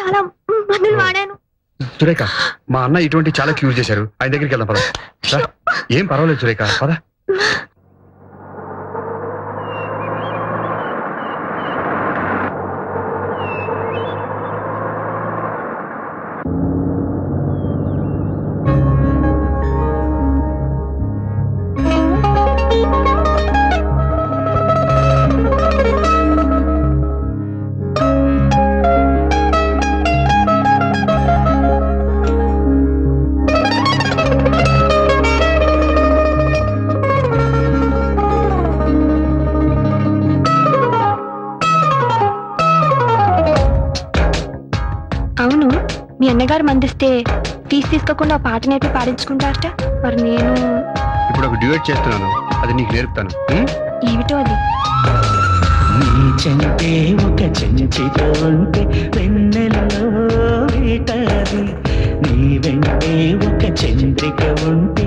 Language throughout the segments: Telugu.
చాలా మందులు వాడాను. సురేఖ మా అన్న ఇటువంటి చాలా క్యూర్ చేశారు. ఆయన దగ్గరికి వెళ్దాం పద. ఏం పర్వాలేదు సురేఖ పద. మీ అన్నగారు మందిస్తే ఫీజు తీసుకోకుండా పాట నేర్పి పాడించుకుంటారట మరి నేను ఇప్పుడు ఒక డ్యూయట్ చేస్తున్నాను. అది నీకు నేర్పుతాను? ఏమిటో అది? నీ చెంటే ఒక చెంచిత ఉంటే వెన్నెలలో వేటది. నీ వెంటే ఒక చంద్రిక ఉంటే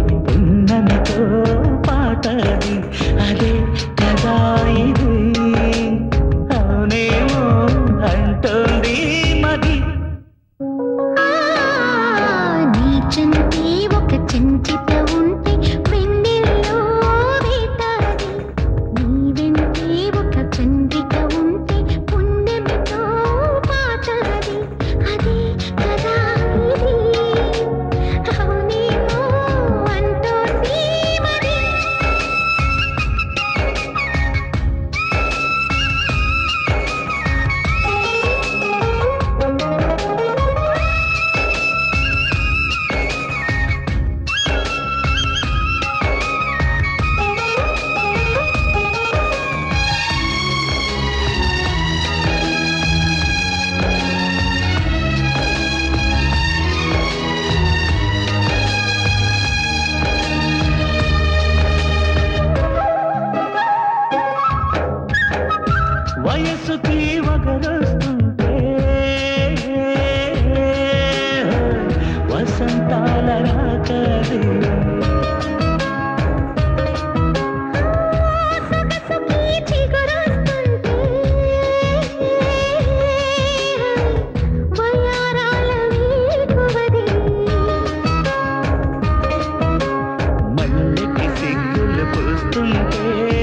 వసంతాల రాకది సొగసుకి మల్లెకి సిగ్గులు పూస్తుంటే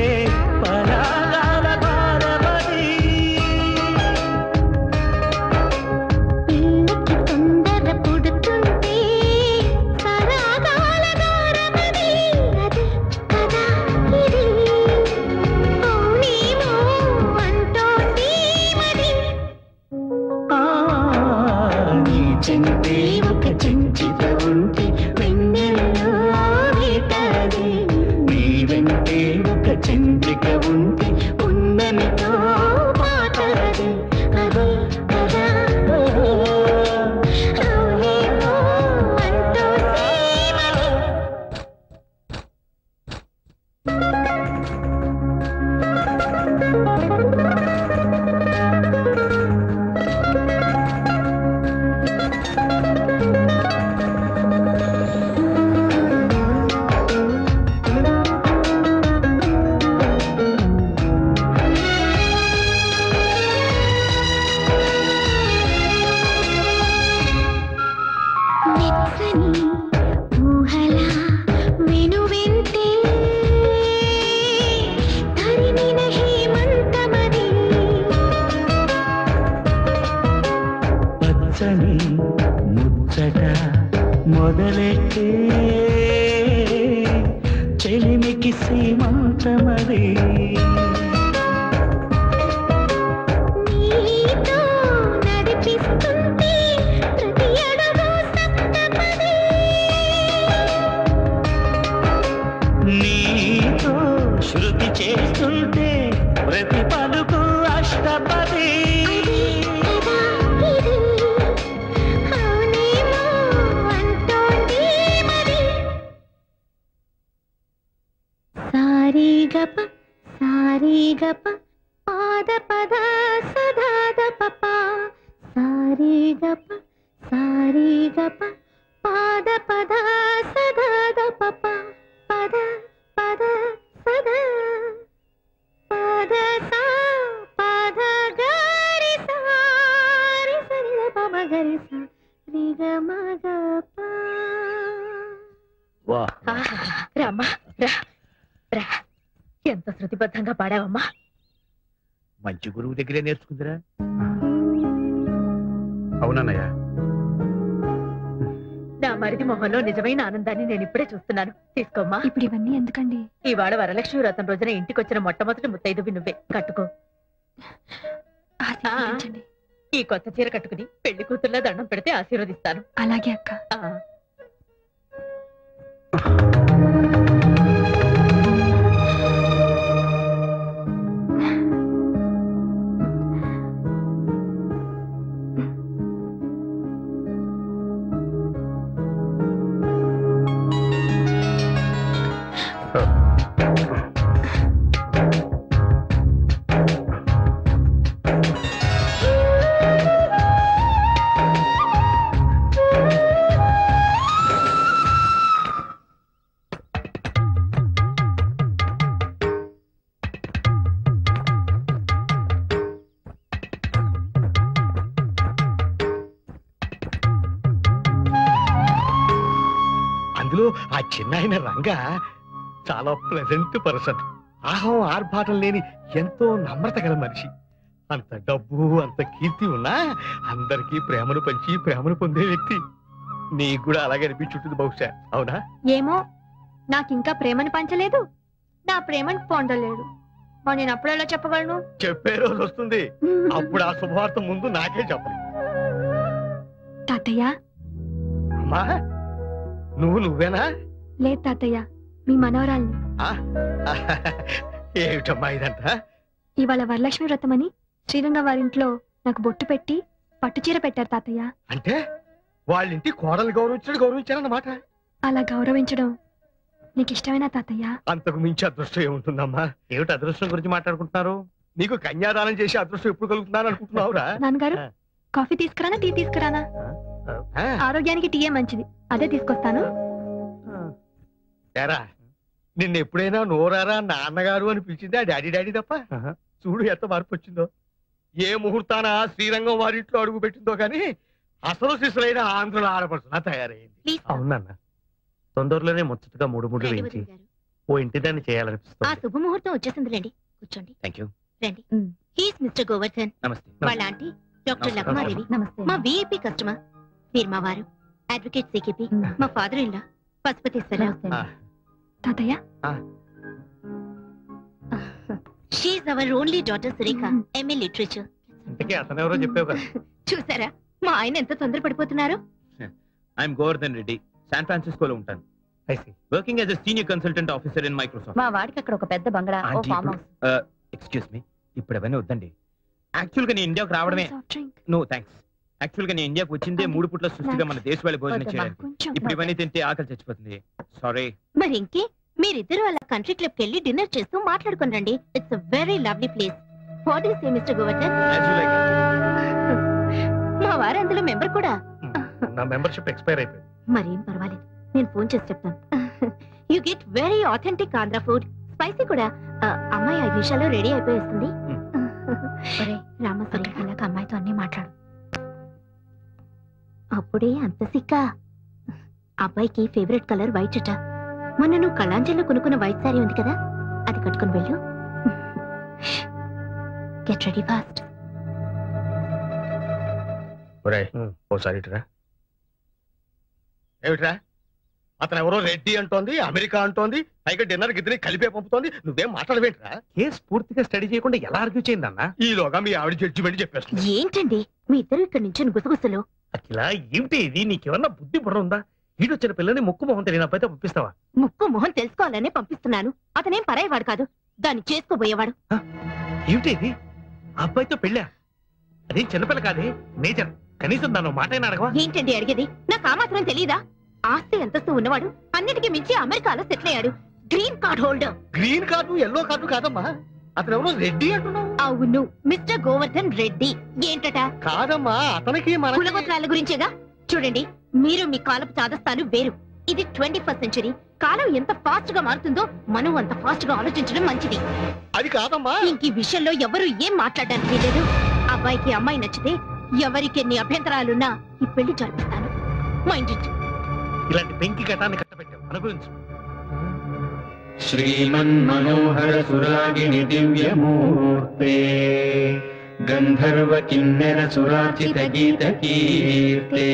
మొదలెట్టే చెలిమికి సీమంతమది సారీగప సారీగప పాద పద సదాద పప సారీగప సారీగప పాద పద నేర్చుకుందిరా? అవునన్నయ్య. నా మరిది మొహంలో నిజమైన ఆనందాన్ని నేను ఇప్పుడే చూస్తున్నాను. తీసుకోమ్మా. ఇప్పుడు ఇవన్నీ ఎందుకండి? ఇవాళ వరలక్ష్మి వ్రతం రోజున ఇంటికొచ్చిన మొట్టమొదటి ముత్తైదువి నువ్వే. కట్టుకో. ఈ కొత్త చీర కట్టుకుని పెళ్ళి కూతుర్లా దండం పెడితే ఆశీర్వదిస్తాను. అలాగే అక్క. అందులో ఆ చిన్నాయన రంగ చాలా ప్లెజెంట్ పర్సన్ ఆహం ఆర్భాటం లేని ఎంతో నమ్రత గల మనిషి. అంత డబ్బు అంత కీర్తి ఉన్నా అందరికీ ప్రేమను పంచి ప్రేమను పొందే వ్యక్తి. నీకు కూడా అలాగే అనిపించుంటుంది బహుశా అవునా? ఏమో నాకు ఇంకా ప్రేమను పంచలేదు నా ప్రేమను పొందలేడు మరి నేను అప్పుడు ఎలా చెప్పగలను? చెప్పే రోజు వస్తుంది. అప్పుడు ఆ శుభవార్త ముందు నాకే చెప్పను. తాతయ్య? అమ్మా నువ్వు నువ్వేనా? లేదు తాతయ్య. మీ మనవరాల్ని. ఏమిటమ్మా ఇదంతా? ఇవాళ వరలక్ష్మి వ్రతమని శ్రీరంగ వారింట్లో నాకు బొట్టు పెట్టి పట్టు చీర పెట్టారు తాతయ్య. అంటే వాళ్ళింటి కోడలు గౌరవించడు గౌరవించారన్నమాట. అలా గౌరవించడం నీకు ఇష్టమైన తాతయ్య? అంతకు మించి అదృష్టం ఏముంటుందమ్మా? ఏమిటి అదృష్టం గురించి మాట్లాడుకుంటున్నారు? నీకు కన్యాదానం చేసి అదృష్టం ఎప్పుడు కలుగుతున్నాను అనుకుంటున్నావురా? నాన్నగారు. కాఫీ తీసుకురానా టీ తీసుకురానా? ఆరోగ్యానికి టీయే మంచిది. అదే తీసుకొస్తాను. ఏరా నిన్న ఎప్పుడైనా నోరారా నాన్నగారు అని పిలిచింది ఆ డాడీ డాడీ తప్ప? చూడు ఎంత మార్పు వచ్చిందో. ఏ ముహూర్తాన శ్రీరంగం వారింట్లో అడుగు పెట్టిందో కానీ అసలు శిశులైన ఆంధ్రుల ఆడపడుతున్నా తయారైంది. అవునన్న తొందరలోనే ముచ్చటగా మూడు మూడు వేయించి ఓ ఇంటి దాన్ని ఆ చేయాలనిపిస్తుంది శుభముహూర్తం వచ్చేసిందిలేండి. కూర్చోండి. థ్యాంక్ యూ రండి. He's mister Govardhan. నమస్తే. వాళ్ళ ఆంటీ డాక్టర్. లక్మాదేవి. నమస్తే. మా విఐపి కస్టమర్. మీరు మా వారు. అడ్వకేట్ సికిపి మ్. Father in law Pasupatishwararao. ఆ, తాతయ్య? She's our only daughter Surekha M A literature ఇంతకీ అతను ఎవరో చెప్పావు కదా? చూసారా? మా ఆయన ఎంత తొందరపడిపోతున్నారు ఐఎమ్ గోవర్ధన్ రెడ్డి శాన్ ఫ్రాన్సిస్కోలో ఉంటాను. Working as a senior consultant officer in Microsoft మా వాడికి అక్కడ ఒక పెద్ద బంగళా ఓ ఫామ్ హౌస్ ఎక్స్క్యూజ్ మీ ఇప్పుడు అవన్నీ వద్దండి. యాక్చువల్గా నేను ఇండియాకు రావడమే. నో థ్యాంక్స్ యాక్చువల్గా నేను ఇండియాకు వచ్చిందే మూడు పుట్ల సృష్టిగా మన దేశ వాళ్ళ భోజనం. చేయడానికి. కొంచెం ఇప్పుడు ఇవన్నీ తింటే ఆకలి చచ్చిపోతుంది. సారీ మరి ఇంకే మీరిద్దరు అలా కంట్రీ క్లబ్ కెళ్ళి డిన్నర్ చేస్తూ మాట్లాడుకుని రండి. It's very lovely place what is mister Govardhan మా వారు అందులో మెంబర్ కూడా నా మెంబర్షిప్ ఎక్స్పైర్ అయిపోయింది. మరేం పర్వాలేదు. నేను ఫోన్ చేసి చెప్తాను. You get very authentic Andhra food spicy కూడా. అమ్మాయి ఐదు నిమిషాల్లో రెడీ అయిపోయేస్తుంది. రామసరి ఇలాగ అమ్మాయితో అన్ని మాట్లాడు. అప్పుడే అంత సిక్క. అబ్బాయికి ఫేవరెట్ కలర్ వైట్ అట. మొన్న నువ్వు కళాంజలిలో కొనుక్కున్న వైట్ సారీ ఉంది కదా అది కట్టుకుని వెళ్ళు. Get ready fast. ఓసారి ఏమిట్రా? అతను ఎవరో రెడ్డి అంటోంది అమెరికా అంటోంది పైగా డిన్నర్ గిద్దరి కలిపే పంపుతోంది నువ్వేం మాట్లాడవేంట్రా? కేసు పూర్తిగా స్టడీ చేయకుండా ఎలా ఆర్గ్యూ చేయిందన్నా? ఈలోగా మీ ఆవిడ జడ్జిమెంట్ చెప్పేస్తుంది. ఏంటండి? మీ ఇద్దరు ఇక్కడ నుంచి గుసగుసలు. అఖిల ఏమిటి ఇది? నీకేమన్నా బుద్ధి ఉందా ఈడొచ్చిన పిల్లని ముక్కు మొహం తెలియని అబ్బాయితో పంపిస్తావా? ముక్కు మొహం తెలుసుకోవాలనే పంపిస్తున్నాను. అతనేం పరాయవాడు కాదు. దాన్ని చేసుకోబోయేవాడు. ఏమిటి ఇది? అబ్బాయితో పెళ్ళా? అదేం చిన్నపిల్ల కాదే? మేజర్. కనీసం దాని మాట అడగవా? ఏంటండి అడిగేది? నాకు ఆ మాత్రం తెలీదా? ఆస్తి అంతస్తు ఉన్నవాడు అన్నిటికీ మించి అమెరికాలో సెటిల్ అయ్యాడు. Green card holder. Green card yellow card కాదమ్మా. అతను ఎవరో రెడ్డి అంటున్నావు? అవును మిస్టర్ గోవర్ధన్ రెడ్డి. ఏంటట? కాదమ్మా అతనికి మన కులగోత్రాల గురించేగా? చూడండి మీరు మీ కాలపు చాదస్తాలు వేరు. ఇది ట్వంటీ ఫస్ట్ సెంచరీ. కాలం ఎంత ఫాస్ట్గా మారుతుందో మనం అంత ఫాస్ట్గా ఆలోచించడం మంచిది. అది కాదమ్మా. ఇంక ఈ విషయంలో ఎవరు ఏం మాట్లాడడానికి లేదు అబ్బాయికి అమ్మాయి నచ్చితే ఎవరికి ఎన్ని అభ్యంతరాలున్నా ఈ పెళ్ళి జరిపిస్తాను. మైండ్ ఇలాంటి పెంకి ఘటాన్ని కట్టబెట్టావు. అనుభవించు. श्रीमन्मनोहरसुरागिणि दिव्यमूर्ते गन्धर्व किन्नरसुराचितगीतकीर्ते